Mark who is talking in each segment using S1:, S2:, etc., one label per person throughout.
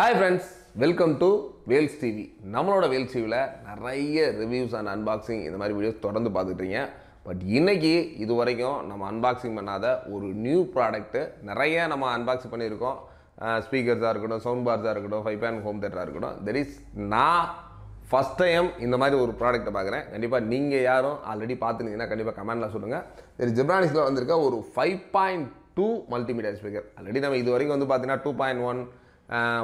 S1: Hi friends welcome to Vels TV நம்மளோட வேல்ஸ் டிவியில் நிறைய ரிவ்யூஸ் அண்ட் அன்பாக்சிங் இந்த மாதிரி வீடியோஸ் தொடர்ந்து பார்த்துட்ருக்கீங்க பட் இன்றைக்கி இது வரைக்கும் நம்ம அன்பாக்சிங் பண்ணாத ஒரு நியூ ப்ராடக்ட்டு நிறைய நம்ம அன்பாக்சிங் பண்ணியிருக்கோம். ஸ்பீக்கர்ஸாக இருக்கட்டும் சவுண்ட் பார்ஸாக இருக்கட்டும் ஃபைவ் பேன் ஹோம் தேட்டராக இருக்கட்டும். தெர் இஸ் நான் ஃபஸ்ட் டைம் இந்த மாதிரி ஒரு ப்ராடக்ட்டை பார்க்குறேன். கண்டிப்பாக நீங்கள் யாரும் ஆல்ரெடி பார்த்துருந்தீங்கன்னா கண்டிப்பாக கமெண்ட்டில் சொல்லுங்கள் தெரி ஜிப்ரானிஸில் வந்திருக்க ஒரு five point two multimedia speaker already நம்ம இது வரைக்கும் வந்து பார்த்தீங்கன்னா two point one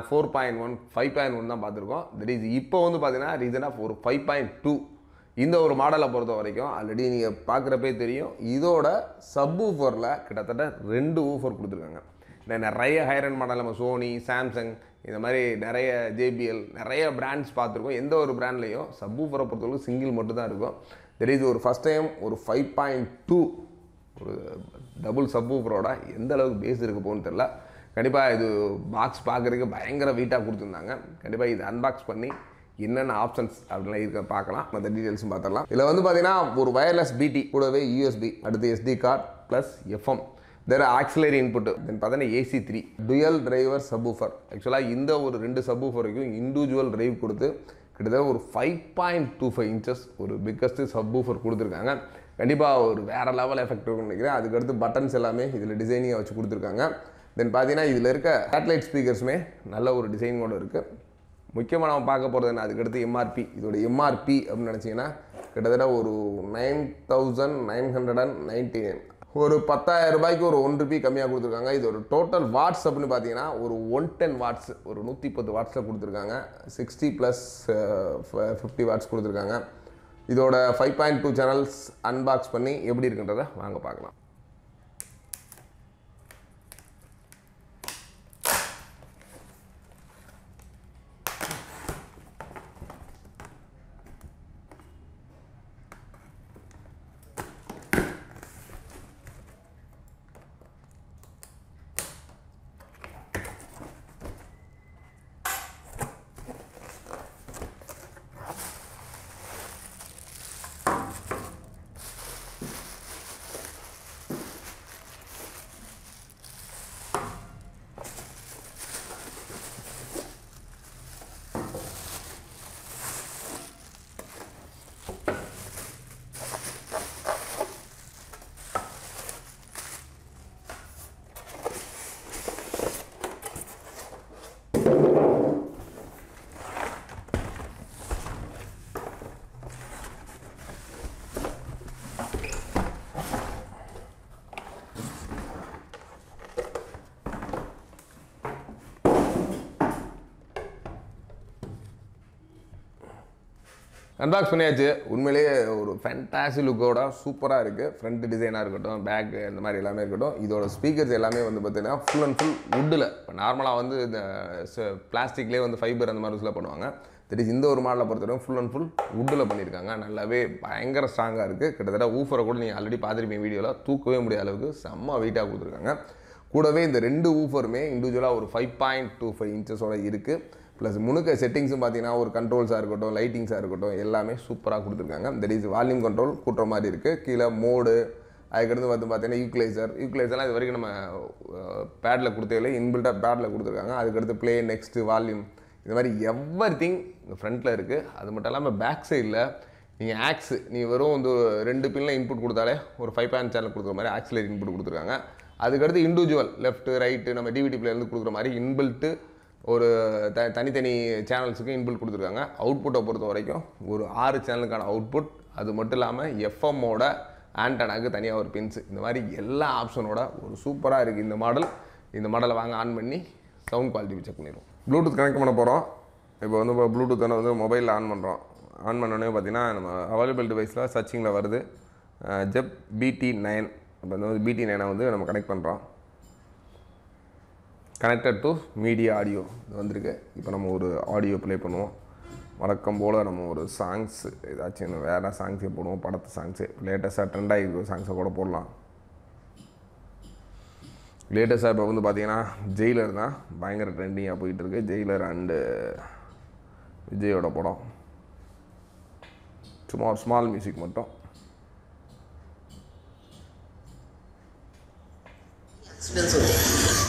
S1: four point one five point one தான் பார்த்துருக்கோம். தட் இஸ் இப்போ வந்து பார்த்தீங்கன்னா ரீசனாக ஒரு ஃபைவ் பாயிண்ட் டூ இந்த ஒரு மாடலை பொறுத்த வரைக்கும் ஆல்ரெடி நீங்கள் பார்க்குறப்பே தெரியும். இதோட சப் ஊஃபரில் கிட்டத்தட்ட ரெண்டு ஊஃபர் கொடுத்துருக்காங்க. இந்த நிறைய ஹைரன் மாடல் நம்ம சோனி சாம்சங் இந்த மாதிரி நிறைய ஜேபிஎல் நிறைய பிராண்ட்ஸ் பார்த்துருக்கோம். எந்த ஒரு பிராண்ட்லேயும் சப் ஊஃபரை பொறுத்தவரைக்கும் சிங்கிள் மட்டும்தான் இருக்கும். தெர் இஸ் ஒரு ஃபஸ்ட் டைம் ஒரு ஃபைவ் பாயிண்ட் டூ ஒரு டபுள் சப் ஊஃபரோட எந்த அளவுக்கு பேஸ் இருக்க போகணும்னு தெரில கண்டிப்பாக இது பாக்ஸ் பார்க்குறதுக்கு பயங்கர வீட்டாக கொடுத்துருந்தாங்க. கண்டிப்பாக இது அன்பாக்ஸ் பண்ணி என்னென்ன ஆப்ஷன்ஸ் அப்படிலாம் இருக்க பார்க்கலாம். மற்ற டீட்டெயில்ஸும் பார்த்துடலாம். இதில் வந்து பார்த்தீங்கன்னா ஒரு ஒயர்லெஸ் பிடி கூடவே யூஎஸ்பி அடுத்து SD card plus FM there auxiliary input then பார்த்தீங்கன்னா AC three dual driver subwoofer ஆக்சுவலாக இந்த ஒரு ரெண்டு சப்வூஃபருக்கும் இண்டிவிஜுவல் டிரைவ் கொடுத்து கிட்டத்தட்ட ஒரு five point two five inches ஒரு பிக்கஸ்ட்டு சப்வூஃபர் கொடுத்துருக்காங்க. கண்டிப்பாக ஒரு வேறு லெவல் எஃபெக்ட் இருக்கும்னு நினைக்கிறேன். அதுக்கடுத்து பட்டன்ஸ் எல்லாமே இதில் டிசைனிங்காக வச்சு கொடுத்துருக்காங்க. தென் பார்த்தீங்கன்னா இதில் இருக்க சேட்டலைட் ஸ்பீக்கர்ஸுமே நல்ல ஒரு டிசைன் கூட இருக்குது முக்கியமாக நம்ம பார்க்க போகிறது என்ன? அதுக்கடுத்து எம்ஆர்பி இதோட எம்ஆர்பி அப்படின்னு நினச்சிங்கன்னா கிட்டத்தட்ட ஒரு nine thousand nine hundred and ninety nine ஒரு பத்தாயிரம் ரூபாய்க்கு ஒரு ஒன் ருபி கம்மியாக கொடுத்துருக்காங்க. இதோட டோட்டல் வாட்ஸ் அப்படின்னு பார்த்தீங்கன்னா ஒரு ஒன் டென் வாட்ஸ் ஒரு நூற்றி பத்து வாட்ஸில் கொடுத்துருக்காங்க. Sixty plus fifty uh, watts கொடுத்துருக்காங்க. இதோட five point two channels unbox பண்ணி எப்படி இருக்குன்றதை வாங்க பார்க்கலாம். அன்பாக்ஸ் பண்ணியாச்சு. உண்மையிலேயே ஒரு ஃபேண்டாசி லுக்கோட சூப்பராக இருக்குது ஃப்ரண்ட் டிசைனாக இருக்கட்டும் பேக் இந்த மாதிரி எல்லாமே இருக்கட்டும். இதோட ஸ்பீக்கர்ஸ் எல்லாமே வந்து பார்த்திங்கன்னா ஃபுல் அண்ட் ஃபுல் வுட்டில் இப்போ நார்மலாக வந்து இந்த பிளாஸ்டிக்லேயே வந்து ஃபைபர் அந்த மாதிரி யூஸில் பண்ணுவாங்க. இஸ் இந்த ஒரு மாடலை பொறுத்தவரைக்கும் ஃபுல் அண்ட் ஃபுல் வுட்டில் பண்ணியிருக்காங்க நல்லாவே பயங்கர ஸ்ட்ராங்காக இருக்குது கிட்டத்தட்ட ஊஃபரை கூட நீங்கள் ஆல்ரெடி பார்த்துருப்பீங்க வீடியோவில் தூக்கவே முடியாத அளவுக்கு செம்ம வெயிட்டாக கொடுத்துருக்காங்க. கூடவே இந்த ரெண்டு ஊஃபருமே இண்டிவிஜுவலாக ஒரு ஃபைவ் பாயிண்ட் டூ ஃபைவ் இன்ச்சஸோட இருக்குது ப்ளஸ் முழுக்க செட்டிங்ஸும் பார்த்தீங்கன்னா ஒரு கண்ட்ரோல்ஸாக இருக்கட்டும் லைட்டிங்ஸாக இருக்கட்டும் எல்லாமே சூப்பராக கொடுத்துருக்காங்க. தட் இஸ் வால்யூம் கண்ட்ரோல் கூட்டுற மாதிரி இருக்குது கீழே மோடு அதுக்கடுத்து வந்து பார்த்தீங்கன்னா யூக்லைசர் யூக்லைசர்லாம் இது வரைக்கும் நம்ம பேடில் கொடுத்ததில்லை இன்பில்ட்டாக பேடில் கொடுத்துருக்காங்க. அதுக்கடுத்து ப்ளே நெக்ஸ்ட்டு வால்யூம் இந்த மாதிரி எவ்ரி திங் இந்த ஃப்ரண்ட்டில் இருக்குது அது மட்டும் இல்லாமல் பேக் சைடில் நீங்கள் ஆக்ஸ் நீ வெறும் வந்து ரெண்டு பின்னில் இன்புட் கொடுத்தாலே ஒரு ஃபைவ் பாயிண்ட் சேனல் கொடுக்குற மாதிரி ஆக்சிலரி இன்புட் கொடுத்துருக்காங்க. அதுக்கடுத்து இண்டிவிஜுவல் லெஃப்ட் ரைட்டு நம்ம டிவிடி பிளேலேருந்து கொடுக்குற மாதிரி இன்பில்ட்டு ஒரு த தனித்தனி சேனல்ஸுக்கு இன்பில்ட் கொடுத்துருக்காங்க. அவுட்புட்டை பொறுத்த வரைக்கும் ஒரு ஆறு சேனலுக்கான அவுட்புட் அது மட்டும் இல்லாமல் எஃப்எம்மோட ஆண்டனாக்கு தனியாக ஒரு பின்ஸு இந்த மாதிரி எல்லா ஆப்ஷனோட ஒரு சூப்பராக இருக்குது இந்த மாடல் இந்த மாடலை வாங்க ஆன் பண்ணி சவுண்ட் குவாலிட்டி செக் பண்ணிடுவோம். ப்ளூடூத் கனெக்ட் பண்ண போகிறோம் இப்போ வந்து இப்போ ப்ளூடூத்தை வந்து மொபைலில் ஆன் பண்ணுறோம் ஆன் பண்ணோடனே பார்த்தீங்கன்னா நம்ம அவைலபிள் டிவைஸில் சர்ச்சிங்கில் வருது. ஜெப் பிடி நைன் இப்போ வந்து பிடி நைனை வந்து நம்ம கனெக்ட் பண்ணுறோம் கனெக்டட் டு மீடியா ஆடியோ இது வந்திருக்கு. இப்போ நம்ம ஒரு ஆடியோ ப்ளே பண்ணுவோம். வழக்கம் போல் நம்ம ஒரு சாங்ஸ் ஏதாச்சும் வேறு சாங்ஸே போடுவோம். படத்து சாங்ஸு லேட்டஸ்ட்டாக ட்ரெண்ட் ஆகிருக்கிற சாங்ஸை கூட போடலாம். லேட்டஸ்ட்டாக இப்போ வந்து பார்த்தீங்கன்னா ஜெயிலர் தான் பயங்கர ட்ரெண்டிங்காக போயிட்டுருக்கு ஜெயிலர் அண்டு விஜயோட படம். சும்மா ஒரு ஸ்மால் மியூசிக் மட்டும்.
S2: 认识我。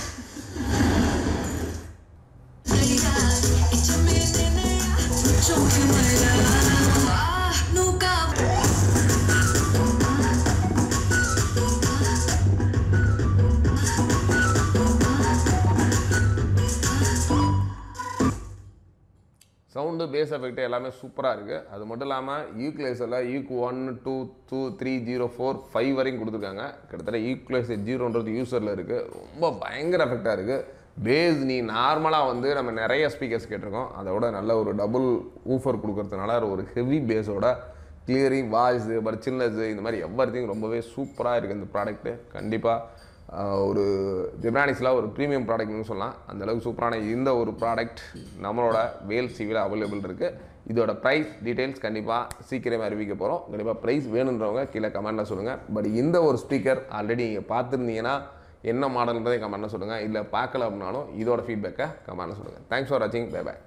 S1: சவுண்டு பேஸ் எஃபெக்ட் எல்லாமே சூப்பராக இருக்குது அது மட்டும் இல்லாமல் ஈக்குலேஸில் EQ one two two three zero four five வரைக்கும் கொடுத்துருக்காங்க. கிட்டத்தட்ட ஈக்குலேஸ் ஜீரோன்றது யூஸரில் இருக்குது ரொம்ப பயங்கர எஃபெக்டாக இருக்குது பேஸ் நீ நார்மலாக வந்து நம்ம நிறைய ஸ்பீக்கர்ஸ் கேட்டிருக்கோம். அதை விட நல்ல ஒரு டபுள் ஊஃபர் கொடுக்கறதுனால ஒரு ஹெவி பேஸோட கிளியரிங் வாய்ஸு பட் சின்னஸ் இந்த மாதிரி எவ்வரிதிங் ரொம்பவே சூப்பராக இருக்குது இந்த ப்ராடக்ட்டு கண்டிப்பாக ஒரு ஜெப்ரானிக்ஸில் ஒரு ப்ரீமியம் ப்ராடக்ட்னு சொல்லலாம். அந்த அளவுக்கு சூப்பரான இந்த ஒரு ப்ராடக்ட் நம்மளோட வேல் சிவியில் அவைலபிள் இருக்குது இதோட ப்ரைஸ் டீட்டெயில்ஸ் கண்டிப்பாக சீக்கிரமே அறிவிக்க போகிறோம் கண்டிப்பாக ப்ரைஸ் வேணுன்றவங்க கீழே கமெண்ட்டில் சொல்லுங்கள் பட் இந்த ஒரு ஸ்பீக்கர் ஆல்ரெடி நீங்கள் பார்த்துருந்தீங்கன்னா என்ன மாடல்ன்றதை கமெண்ட்டில் சொல்லுங்கள் இல்லை பார்க்கல அப்படின்னாலும் இதோட ஃபீட்பேக்கை கமெண்ட்டில் சொல்லுங்கள் தேங்க்ஸ் ஃபார் வாட்சிங் பை பாய்